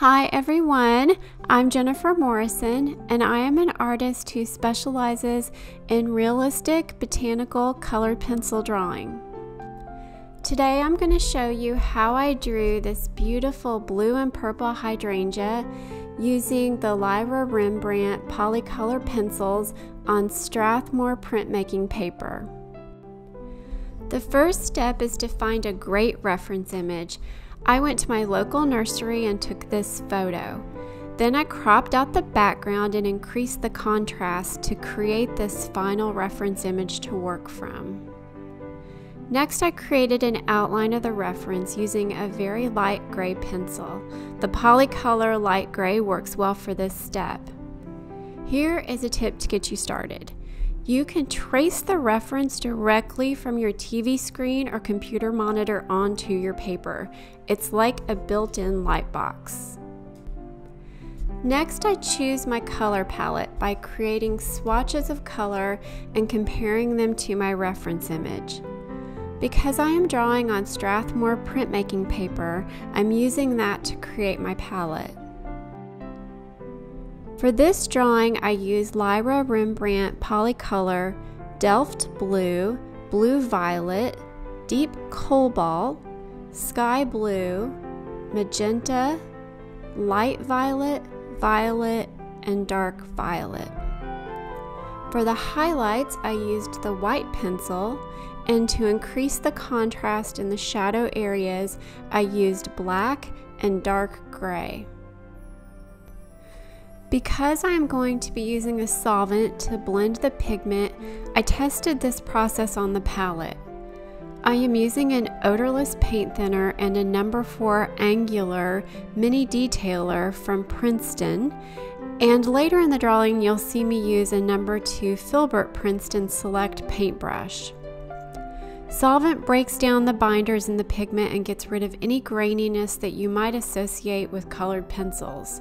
Hi everyone, I'm Jennifer Morrison and I am an artist who specializes in realistic botanical colored pencil drawing. Today I'm going to show you how I drew this beautiful blue and purple hydrangea using the Lyra Rembrandt Polycolor pencils on Strathmore printmaking paper. The first step is to find a great reference image I went to my local nursery and took this photo. Then I cropped out the background and increased the contrast to create this final reference image to work from. Next, I created an outline of the reference using a very light gray pencil. The Polycolor light gray works well for this step. Here is a tip to get you started you can trace the reference directly from your TV screen or computer monitor onto your paper. It's like a built-in light box. Next, I choose my color palette by creating swatches of color and comparing them to my reference image. Because I am drawing on Strathmore printmaking paper, I'm using that to create my palette. For this drawing, I used Lyra Rembrandt Polycolor, Delft Blue, Blue Violet, Deep Cobalt, Sky Blue, Magenta, Light Violet, Violet, and Dark Violet. For the highlights, I used the white pencil, and to increase the contrast in the shadow areas, I used black and dark gray. Because I am going to be using a solvent to blend the pigment, I tested this process on the palette. I am using an odorless paint thinner and a number 4 angular mini detailer from Princeton and later in the drawing you'll see me use a number 2 Filbert Princeton Select paintbrush. Solvent breaks down the binders in the pigment and gets rid of any graininess that you might associate with colored pencils.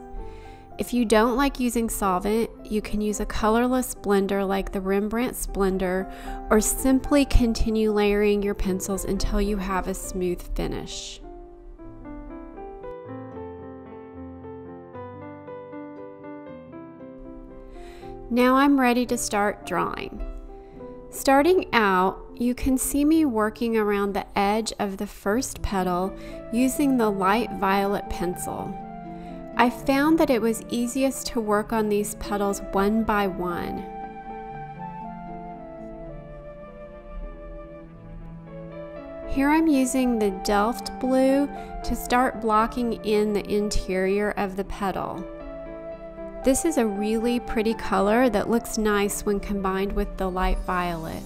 If you don't like using solvent, you can use a colorless blender like the Rembrandt Splender or simply continue layering your pencils until you have a smooth finish. Now I'm ready to start drawing. Starting out, you can see me working around the edge of the first petal using the light violet pencil. I found that it was easiest to work on these petals one by one. Here I'm using the Delft blue to start blocking in the interior of the petal. This is a really pretty color that looks nice when combined with the light violet.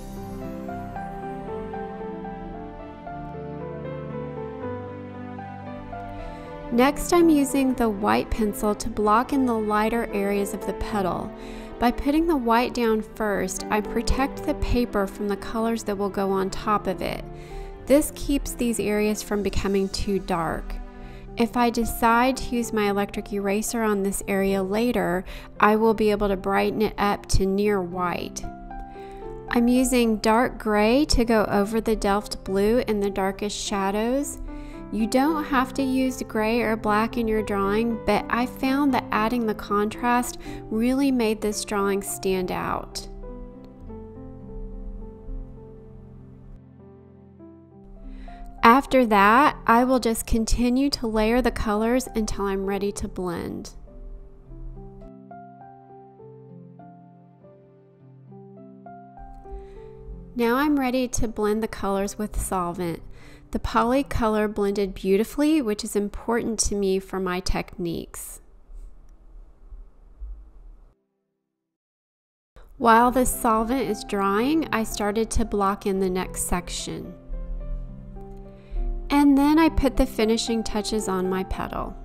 Next, I'm using the white pencil to block in the lighter areas of the petal. By putting the white down first, I protect the paper from the colors that will go on top of it. This keeps these areas from becoming too dark. If I decide to use my electric eraser on this area later, I will be able to brighten it up to near white. I'm using dark gray to go over the Delft blue in the darkest shadows. You don't have to use gray or black in your drawing, but I found that adding the contrast really made this drawing stand out. After that, I will just continue to layer the colors until I'm ready to blend. Now I'm ready to blend the colors with solvent. The polycolor blended beautifully, which is important to me for my techniques. While the solvent is drying, I started to block in the next section. And then I put the finishing touches on my petal.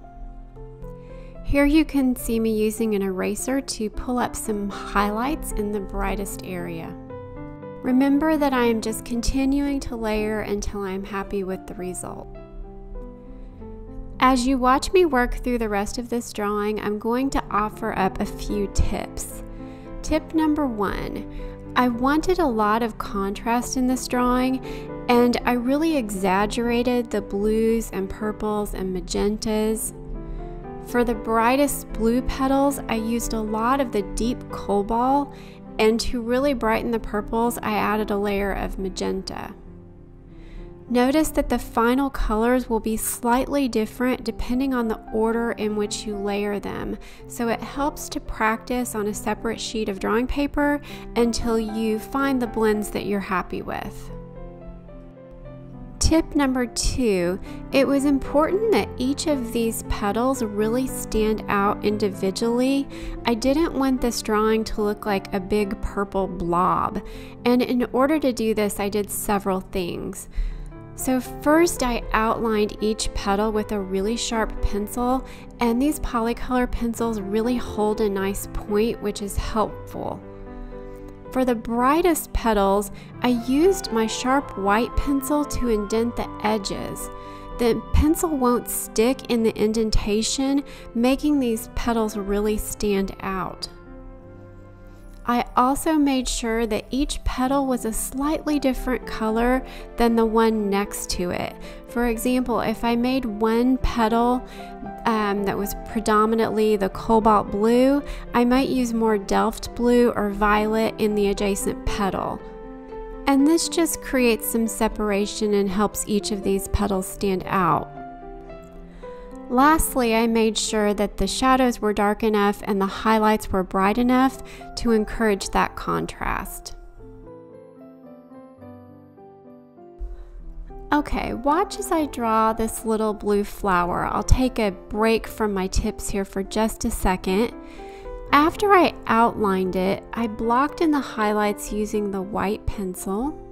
Here you can see me using an eraser to pull up some highlights in the brightest area. Remember that I am just continuing to layer until I am happy with the result. As you watch me work through the rest of this drawing, I'm going to offer up a few tips. Tip number one, I wanted a lot of contrast in this drawing and I really exaggerated the blues and purples and magentas. For the brightest blue petals, I used a lot of the deep cobalt, and to really brighten the purples, I added a layer of magenta. Notice that the final colors will be slightly different depending on the order in which you layer them, so it helps to practice on a separate sheet of drawing paper until you find the blends that you're happy with. Tip number two, it was important that each of these petals really stand out individually. I didn't want this drawing to look like a big purple blob, and in order to do this, I did several things. So first I outlined each petal with a really sharp pencil and these polycolor pencils really hold a nice point which is helpful. For the brightest petals, I used my sharp white pencil to indent the edges. The pencil won't stick in the indentation, making these petals really stand out. I also made sure that each petal was a slightly different color than the one next to it. For example, if I made one petal um, that was predominantly the cobalt blue, I might use more Delft blue or violet in the adjacent petal. And this just creates some separation and helps each of these petals stand out. Lastly, I made sure that the shadows were dark enough and the highlights were bright enough to encourage that contrast. Okay, watch as I draw this little blue flower. I'll take a break from my tips here for just a second. After I outlined it, I blocked in the highlights using the white pencil.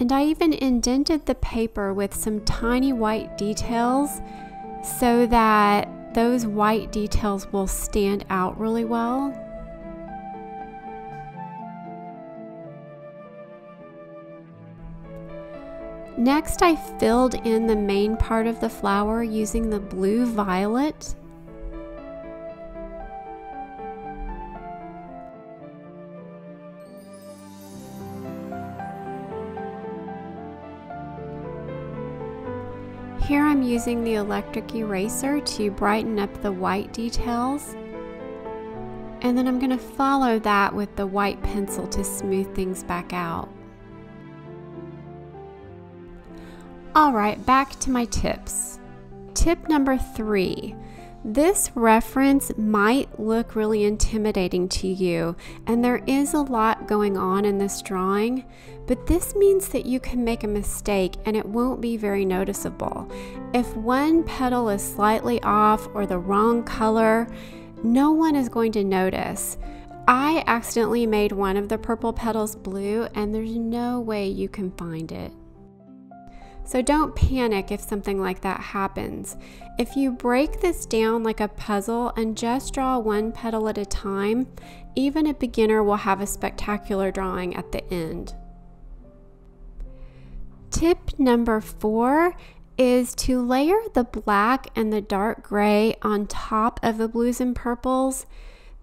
And I even indented the paper with some tiny white details so that those white details will stand out really well. Next, I filled in the main part of the flower using the blue violet I'm using the electric eraser to brighten up the white details. And then I'm going to follow that with the white pencil to smooth things back out. Alright, back to my tips. Tip number three this reference might look really intimidating to you, and there is a lot going on in this drawing, but this means that you can make a mistake and it won't be very noticeable. If one petal is slightly off or the wrong color, no one is going to notice. I accidentally made one of the purple petals blue, and there's no way you can find it. So don't panic if something like that happens. If you break this down like a puzzle and just draw one petal at a time, even a beginner will have a spectacular drawing at the end. Tip number four is to layer the black and the dark gray on top of the blues and purples.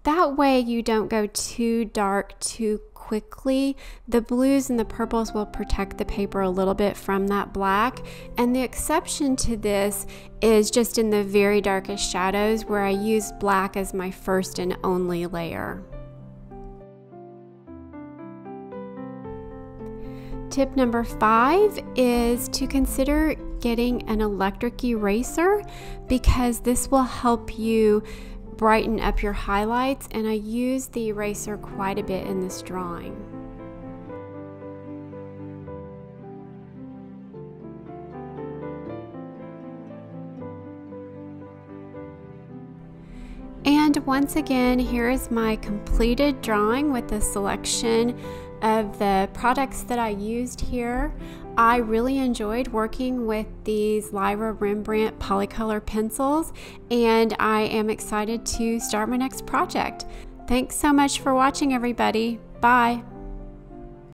That way you don't go too dark too quickly. The blues and the purples will protect the paper a little bit from that black. And the exception to this is just in the very darkest shadows where I use black as my first and only layer. Tip number five is to consider getting an electric eraser because this will help you brighten up your highlights and I use the eraser quite a bit in this drawing. And once again, here is my completed drawing with the selection of the products that I used here. I really enjoyed working with these Lyra Rembrandt Polycolor pencils and I am excited to start my next project. Thanks so much for watching everybody. Bye.